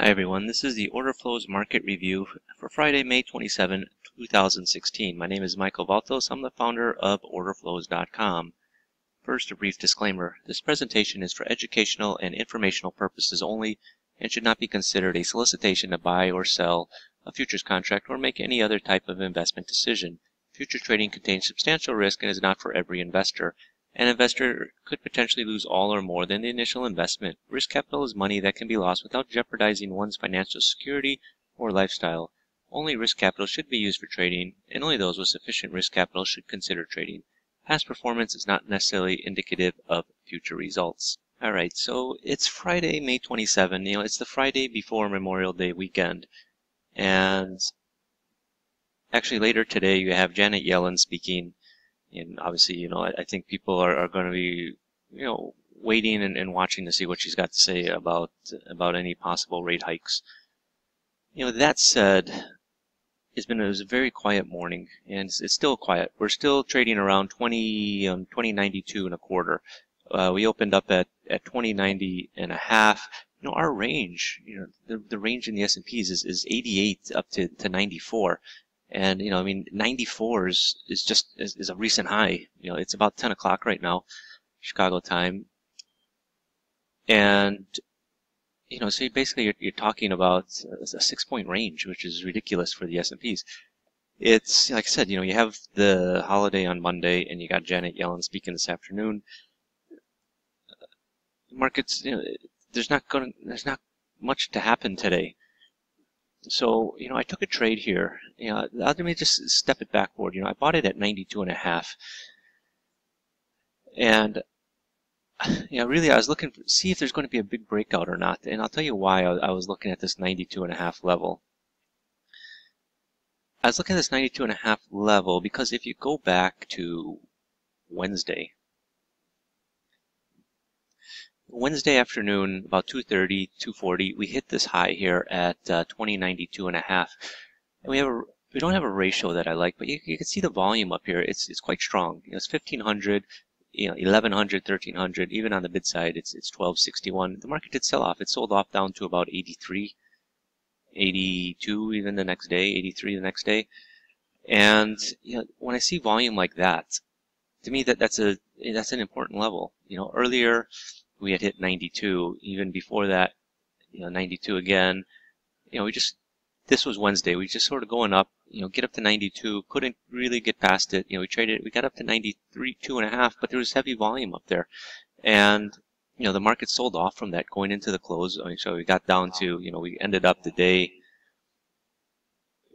Hi everyone, this is the Order Flows Market Review for Friday, May 27, 2016. My name is Michael Valtos. I'm the founder of OrderFlows.com. First, a brief disclaimer. This presentation is for educational and informational purposes only and should not be considered a solicitation to buy or sell a futures contract or make any other type of investment decision. Future trading contains substantial risk and is not for every investor. An investor could potentially lose all or more than the initial investment. Risk capital is money that can be lost without jeopardizing one's financial security or lifestyle. Only risk capital should be used for trading, and only those with sufficient risk capital should consider trading. Past performance is not necessarily indicative of future results. All right, so it's Friday, May 27. You know, it's the Friday before Memorial Day weekend. And actually later today you have Janet Yellen speaking and obviously, you know, I, I think people are, are going to be, you know, waiting and, and watching to see what she's got to say about about any possible rate hikes. You know, that said, it's been it was a very quiet morning, and it's, it's still quiet. We're still trading around 20 um, 2092 and a quarter. Uh, we opened up at at 2090 and a half. You know, our range, you know, the, the range in the S&Ps is, is 88 up to, to 94. And, you know, I mean, 94 is, is just, is, is a recent high. You know, it's about 10 o'clock right now, Chicago time. And, you know, so basically you're, you're talking about a six point range, which is ridiculous for the S&Ps. It's, like I said, you know, you have the holiday on Monday and you got Janet Yellen speaking this afternoon. Markets, you know, there's not going there's not much to happen today. So, you know, I took a trade here. You know, uh, let me just step it backward. You know, I bought it at 92 and a half. And, you know, really I was looking to see if there's going to be a big breakout or not. And I'll tell you why I was looking at this 92 and a half level. I was looking at this 92 and a half level because if you go back to Wednesday, Wednesday afternoon, about 2.30, 2.40, we hit this high here at uh, 2092 and a half. And we have a, we don't have a ratio that I like, but you, you can see the volume up here. It's, it's quite strong. You know, it's 1500, you know, 1100, 1300, even on the bid side, it's, it's 1261. The market did sell off. It sold off down to about 83, 82 even the next day, 83 the next day. And, you know, when I see volume like that, to me that that's a, that's an important level. You know, earlier, we had hit 92. Even before that, you know, 92 again. You know, we just this was Wednesday. We just sort of going up. You know, get up to 92. Couldn't really get past it. You know, we traded. We got up to 93, two and a half, but there was heavy volume up there, and you know, the market sold off from that going into the close. I mean, so we got down to you know, we ended up the day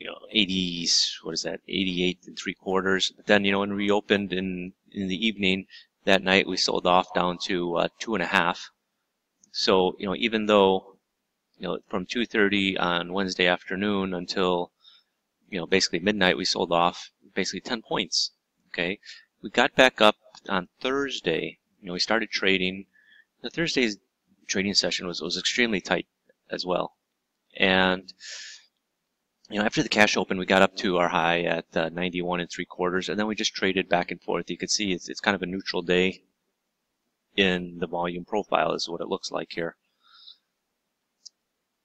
you know, 80s, what is that, 88 and three quarters. But then, you know, when we opened in, in the evening, that night we sold off down to uh, two and a half. So you know, even though you know from 2:30 on Wednesday afternoon until you know basically midnight, we sold off basically 10 points. Okay, we got back up on Thursday. You know, we started trading. The Thursday's trading session was was extremely tight as well, and you know, after the cash open, we got up to our high at uh, 91 and three quarters, and then we just traded back and forth. You can see it's, it's kind of a neutral day in the volume profile is what it looks like here.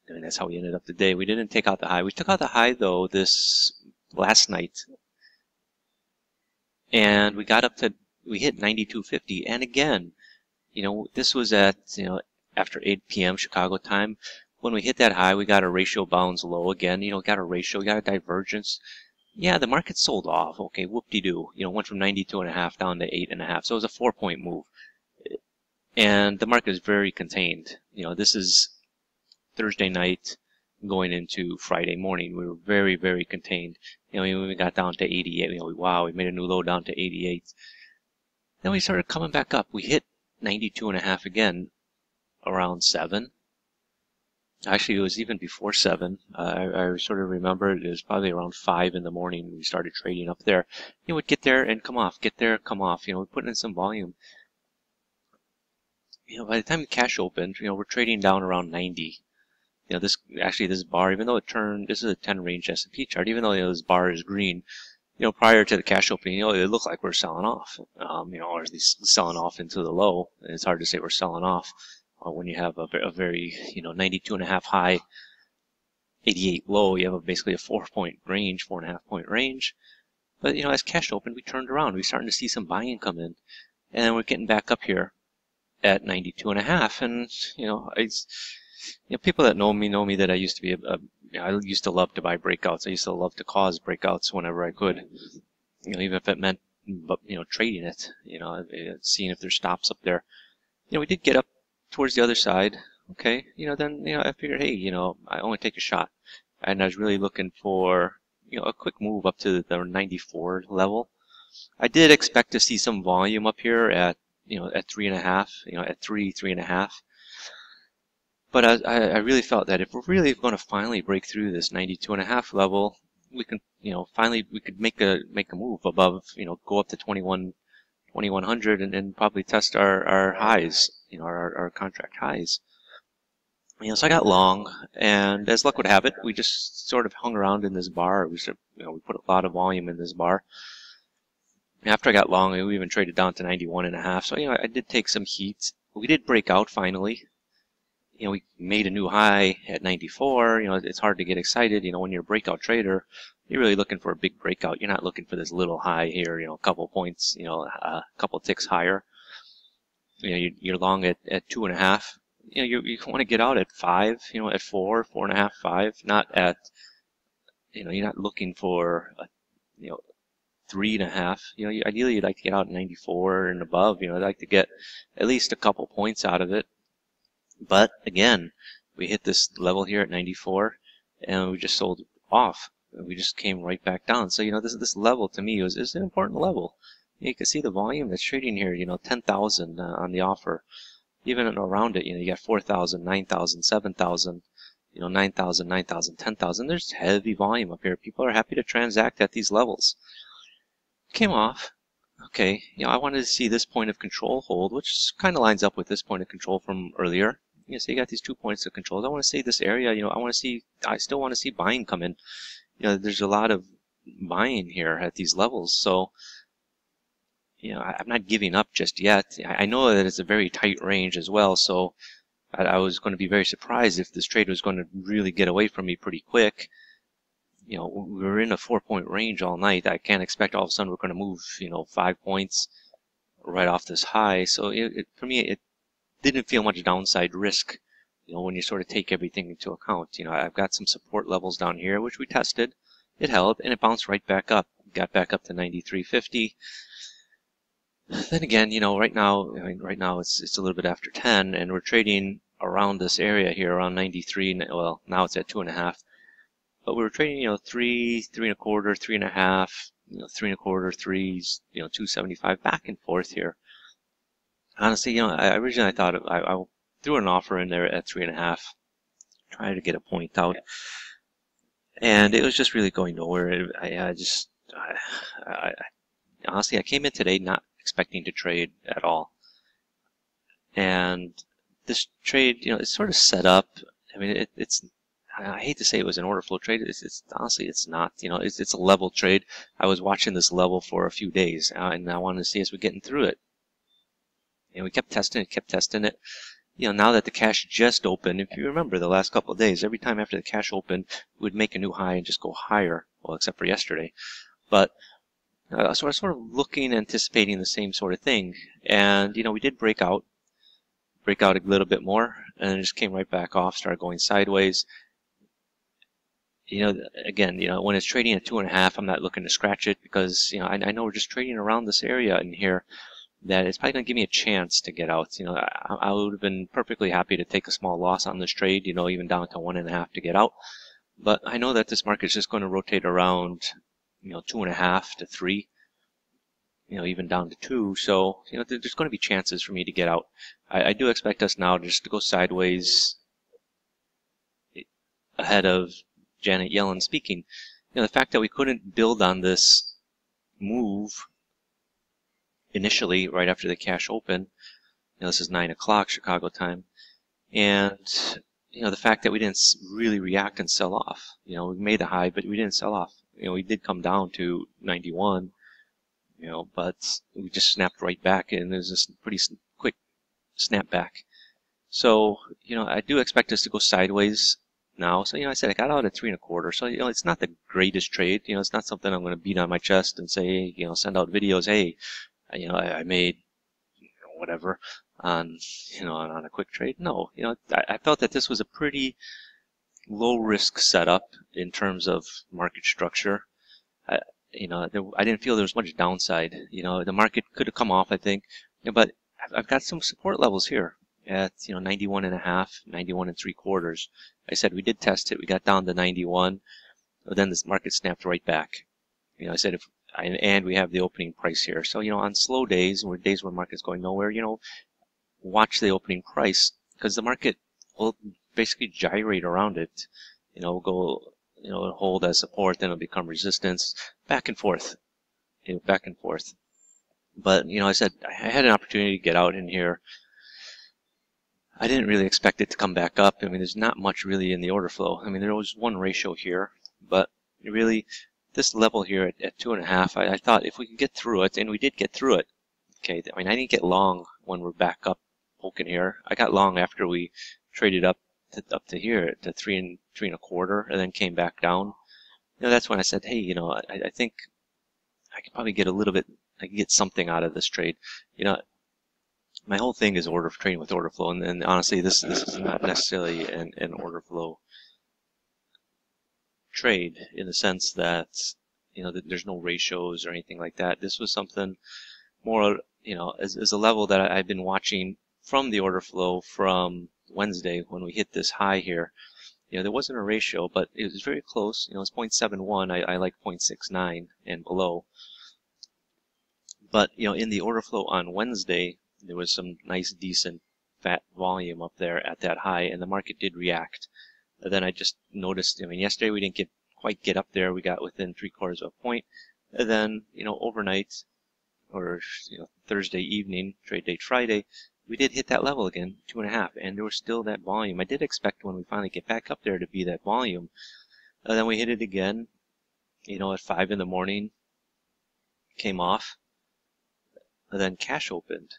And that's how we ended up the day. We didn't take out the high. We took out the high though this last night, and we got up to we hit 92.50. And again, you know, this was at you know after 8 p.m. Chicago time when we hit that high, we got a ratio bounds low again. You know, got a ratio, got a divergence. Yeah, the market sold off. Okay, whoop-de-doo. You know, went from 92 and a half down to eight and a half. So it was a four-point move. And the market is very contained. You know, this is Thursday night going into Friday morning. We were very, very contained. You know, when we got down to 88, you know, wow, we made a new low down to 88. Then we started coming back up. We hit 92 and a half again around 7 Actually, it was even before seven. I, I, sort of remember it was probably around five in the morning we started trading up there. You know, we'd get there and come off, get there, come off. You know, we put in some volume. You know, by the time the cash opened, you know, we're trading down around 90. You know, this actually this bar, even though it turned, this is a 10 range S&P chart, even though you know, this bar is green, you know, prior to the cash opening, you know, it looked like we're selling off. Um, you know, or at least selling off into the low. It's hard to say we're selling off Uh, when you have a, a, very, you know, 92 and a half high, 88 low, you have a, basically a four point range, four and a half point range. But, you know, as cash opened, we turned around. We're starting to see some buying come in. And we're getting back up here at 92 and a half. And, you know, I, you know, people that know me know me that I used to be a, I used to love to buy breakouts. I used to love to cause breakouts whenever I could. You know, even if it meant, you know, trading it. You know, eh, seeing if there's stops up there. You know, we did get up towards the other side. Okay, you know, then you know, I figured, hey, you know, I only take a shot, and I was really looking for you know a quick move up to the 94 level. I did expect to see some volume up here at you know at three and a half, you know, at three, three and a half. But I, I really felt that if we're really going to finally break through this 92 and a half level, we can, you know, finally we could make a make a move above, you know, go up to 21, 2100 and, and probably test our, our highs, you know, our, our contract highs. You know, so I got long, and as luck would have it, we just sort of hung around in this bar. We sort of, you know, we put a lot of volume in this bar. After I got long, we even traded down to 91 and a half. So, you know, I did take some heat. We did break out finally you know, we made a new high at 94. You know, it's hard to get excited. You know, when you're a breakout trader, you're really looking for a big breakout. You're not looking for this little high here, you know, a couple points, you know, a couple ticks higher. You know, you're long at, at two and a half. You know, you, you want to get out at five, you know, at four, four and a half, five, not at, you know, you're not looking for, a, you know, three and a half. You know, ideally you'd like to get out at 94 and above. You know, I'd like to get at least a couple points out of it. But again, we hit this level here at 94 and we just sold off. We just came right back down. So, you know, this this level to me is, is an important level. You can see the volume that's trading here, you know, 10,000 uh, on the offer. Even around it, you know, you got 4,000, 9,000, 7,000, you know, 9,000, 9,000, 10,000. There's heavy volume up here. People are happy to transact at these levels. Came off. Okay, you know, I wanted to see this point of control hold, which kind of lines up with this point of control from earlier you know, so you got these two points of control. I want to see this area, you know, I want to see, I still want to see buying come in. You know, there's a lot of buying here at these levels. So, you know, I, am not giving up just yet. I, know that it's a very tight range as well. So I, I was going to be very surprised if this trade was going to really get away from me pretty quick. You know, we were in a four point range all night. I can't expect all of a sudden we're going to move, you know, five points right off this high. So it, it, for me, it didn't feel much downside risk, you know, when you sort of take everything into account. You know, I've got some support levels down here, which we tested. It held, and it bounced right back up. Got back up to 93.50. Then again, you know, right now, I mean, right now it's it's a little bit after 10, and we're trading around this area here, around 93. Well, now it's at two and a half, but we were trading, you know, three, three and a quarter, three and a half, you know, three and a quarter, threes, you know, 275 back and forth here honestly, you know, I originally I thought I, I threw an offer in there at three and a half, trying to get a point out, and it was just really going nowhere. I, I just, I, I, honestly, I came in today not expecting to trade at all, and this trade, you know, it's sort of set up. I mean, it, it's I hate to say it was an order flow trade. It's, it's honestly, it's not. You know, it's, it's a level trade. I was watching this level for a few days, uh, and I wanted to see as we're getting through it. And we kept testing it, kept testing it. You know, now that the cash just opened, if you remember the last couple of days, every time after the cash opened, we would make a new high and just go higher. Well, except for yesterday. But uh, so I was sort of looking, anticipating the same sort of thing. And, you know, we did break out, break out a little bit more, and then just came right back off, started going sideways. You know, again, you know, when it's trading at two and a half, I'm not looking to scratch it because, you know, I, I know we're just trading around this area in here that it's probably going to give me a chance to get out. You know, I, I would have been perfectly happy to take a small loss on this trade, you know, even down to one and a half to get out. But I know that this market is just going to rotate around, you know, two and a half to three, you know, even down to two. So, you know, there's going to be chances for me to get out. I, I do expect us now just to go sideways ahead of Janet Yellen speaking. You know, the fact that we couldn't build on this move initially right after the cash open. You know, this is 9 o'clock Chicago time. And, you know, the fact that we didn't really react and sell off. You know, we made the high, but we didn't sell off. You know, we did come down to 91, you know, but we just snapped right back and there's this pretty quick snap back. So, you know, I do expect us to go sideways now. So, you know, I said I got out at three and a quarter. So, you know, it's not the greatest trade. You know, it's not something I'm going to beat on my chest and say, you know, send out videos. Hey, you know, I, I made you know, whatever on, you know, on, on, a quick trade. No, you know, I, I felt that this was a pretty low risk setup in terms of market structure. I, you know, there, I didn't feel there was much downside. You know, the market could have come off, I think, but I've got some support levels here at you know 91 and a half 91 and three quarters i said we did test it we got down to 91 but then this market snapped right back you know i said if and we have the opening price here so you know on slow days or days where market's going nowhere you know watch the opening price because the market will basically gyrate around it you know go you know hold as support then it'll become resistance back and forth you know back and forth but you know i said i had an opportunity to get out in here I didn't really expect it to come back up. I mean, there's not much really in the order flow. I mean, there was one ratio here, but really this level here at, at two and a half, I, I, thought if we could get through it, and we did get through it. Okay, I mean, I didn't get long when we're back up poking here. I got long after we traded up to, up to here to three and three and a quarter, and then came back down. You know, that's when I said, hey, you know, I, I think I could probably get a little bit, I could get something out of this trade. You know, my whole thing is order trading with order flow, and, and honestly, this this is not necessarily an, an order flow trade in the sense that you know there's no ratios or anything like that. This was something more, you know, as, as a level that I've been watching from the order flow from Wednesday when we hit this high here. You know, there wasn't a ratio, but it was very close. You know, it's 0.71. I, I like 0.69 and below. But, you know, in the order flow on Wednesday, there was some nice, decent fat volume up there at that high, and the market did react. And then I just noticed, I mean, yesterday we didn't get quite get up there. We got within three quarters of a point. And then, you know, overnight or you know, Thursday evening, trade date Friday, we did hit that level again, two and a half, and there was still that volume. I did expect when we finally get back up there to be that volume. And then we hit it again, you know, at five in the morning, came off, and then cash opened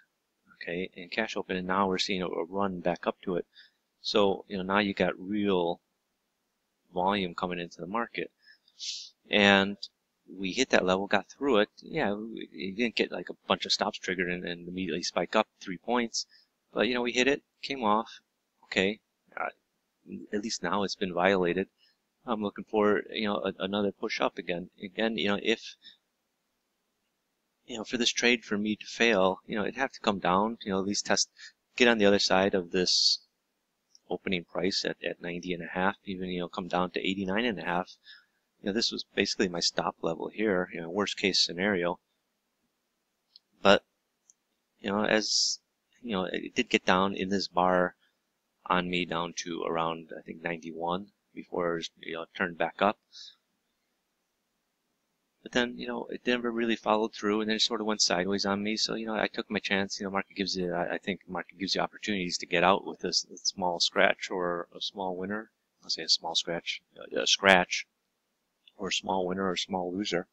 okay, and cash open, and now we're seeing a, run back up to it. So, you know, now you got real volume coming into the market. And we hit that level, got through it. Yeah, we didn't get like a bunch of stops triggered and, and immediately spike up three points. But, you know, we hit it, came off. Okay. Uh, at least now it's been violated. I'm looking for, you know, a, another push up again. Again, you know, if you know, for this trade for me to fail, you know, it'd have to come down, you know, at least test, get on the other side of this opening price at, at 90 and a half, even, you know, come down to 89 and a half. You know, this was basically my stop level here, you know, worst case scenario. But, you know, as, you know, it did get down in this bar on me down to around, I think, 91 before it was, you know, turned back up. But then, you know, it never really followed through, and then it sort of went sideways on me. So, you know, I took my chance. You know, market gives you, I think, market gives you opportunities to get out with a, small scratch or a small winner. I'll say a small scratch, a scratch, or a small winner or a small loser.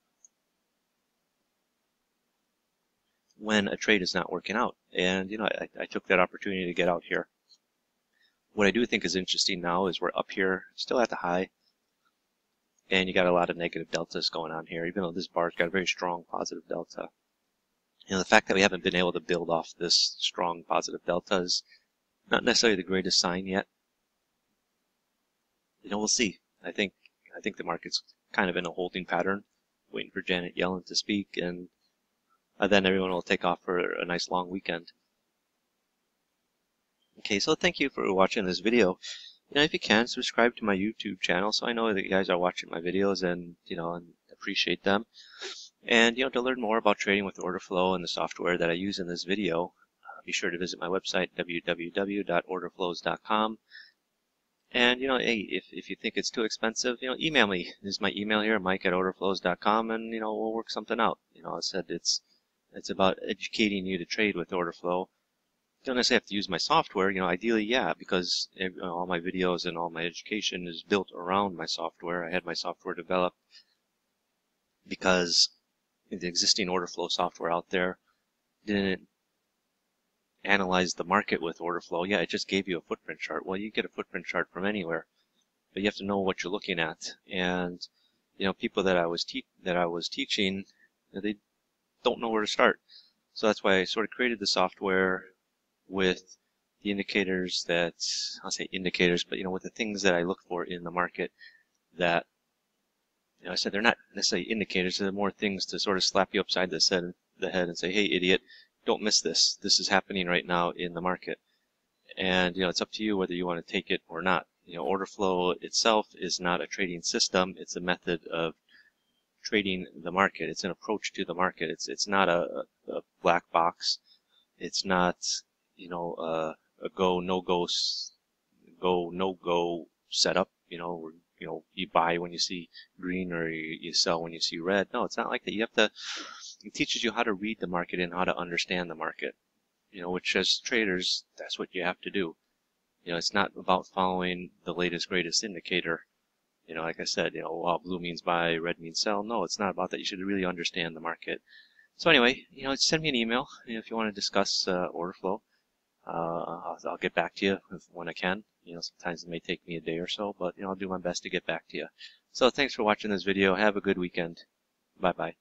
When a trade is not working out, and you know, I, I took that opportunity to get out here. What I do think is interesting now is we're up here, still at the high and you got a lot of negative deltas going on here, even though this bar's got a very strong positive delta. You know, the fact that we haven't been able to build off this strong positive delta is not necessarily the greatest sign yet. You know, we'll see. I think I think the market's kind of in a holding pattern, waiting for Janet Yellen to speak, and uh, then everyone will take off for a nice long weekend. Okay, so thank you for watching this video you know, if you can, subscribe to my YouTube channel so I know that you guys are watching my videos and, you know, and appreciate them. And, you know, to learn more about trading with order flow and the software that I use in this video, uh, be sure to visit my website, www.orderflows.com. And, you know, hey, if, if you think it's too expensive, you know, email me. This is my email here, mike at orderflows.com, and, you know, we'll work something out. You know, I said it's, it's about educating you to trade with order flow don't necessarily have to use my software. You know, ideally, yeah, because all my videos and all my education is built around my software. I had my software developed because the existing order flow software out there didn't analyze the market with order flow. Yeah, it just gave you a footprint chart. Well, you get a footprint chart from anywhere, but you have to know what you're looking at. And you know, people that I was that I was teaching, they don't know where to start. So that's why I sort of created the software with the indicators that I'll say indicators, but you know, with the things that I look for in the market that you know, I said they're not necessarily indicators, they're more things to sort of slap you upside the head, the head and say, hey, idiot, don't miss this. This is happening right now in the market. And, you know, it's up to you whether you want to take it or not. You know, order flow itself is not a trading system. It's a method of trading the market. It's an approach to the market. It's, it's not a, a black box. It's not, you know, a, a go, no go, go, no go setup, you know, you know, you buy when you see green or you, you sell when you see red. No, it's not like that. You have to, it teaches you how to read the market and how to understand the market. You know, which as traders, that's what you have to do. You know, it's not about following the latest, greatest indicator. You know, like I said, you know, well, blue means buy, red means sell. No, it's not about that. You should really understand the market. So anyway, you know, send me an email if you want to discuss uh, order flow. Uh, I'll, I'll, get back to you when I can. You know, sometimes it may take me a day or so, but you know, I'll do my best to get back to you. So thanks for watching this video. Have a good weekend. Bye bye.